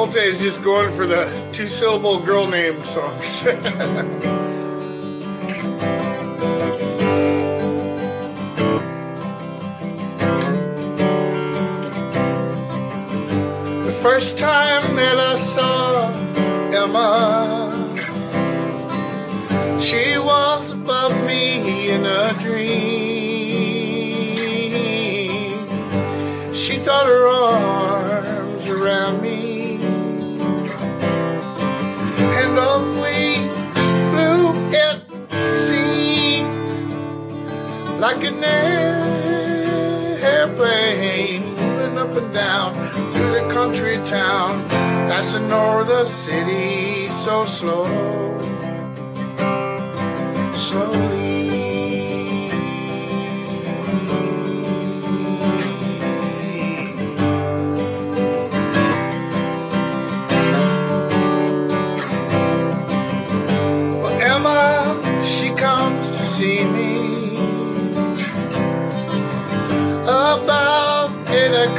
Colte's just going for the two syllable girl name songs. the first time that I saw Emma, she was above me in a dream. She thought her arms like an airplane moving up and down through the country town, passing over the city so slow, slowly. Well, Emma, she comes to see me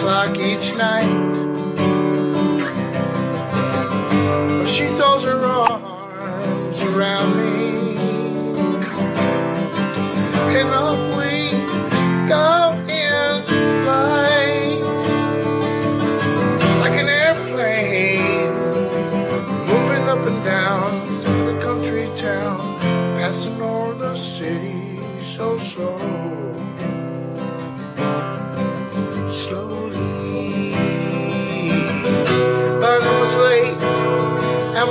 o'clock each night. She throws her arms around me, and off we go in flight. Like an airplane moving up and down through the country town, passing over the city so slow,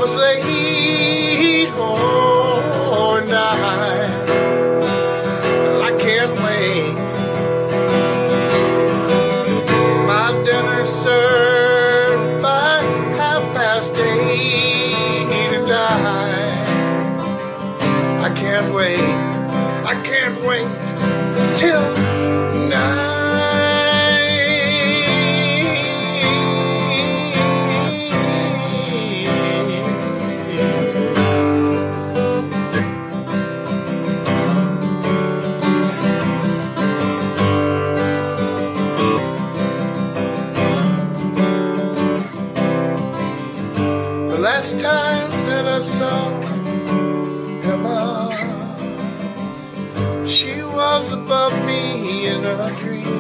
I was late, oh, and I, I can't wait. My dinner served by half past eight, and I, I can't wait, I can't wait till night. Last time that I saw Emma, she was above me in a dream.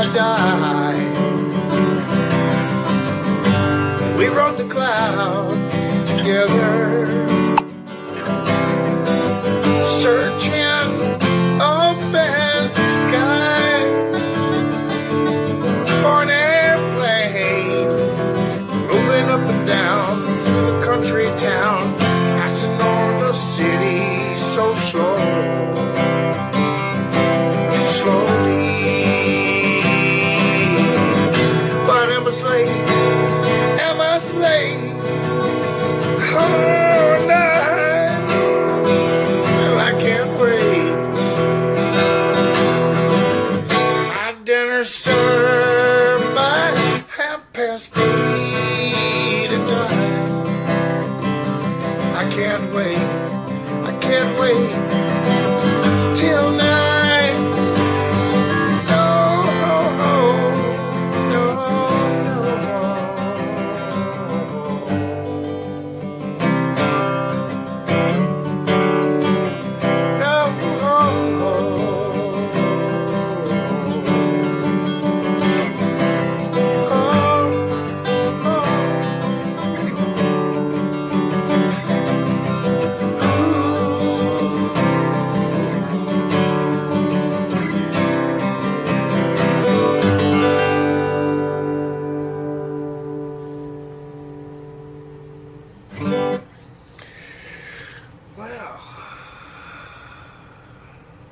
I died. We rode the clouds together, served by half past eight at night. I can't wait, I can't wait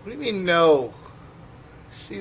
What do you mean no? See